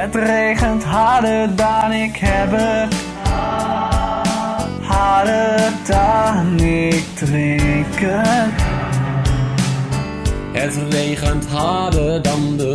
Het regent harder dan ik heb. Harder dan ik drinken. het. Regent harder dan de.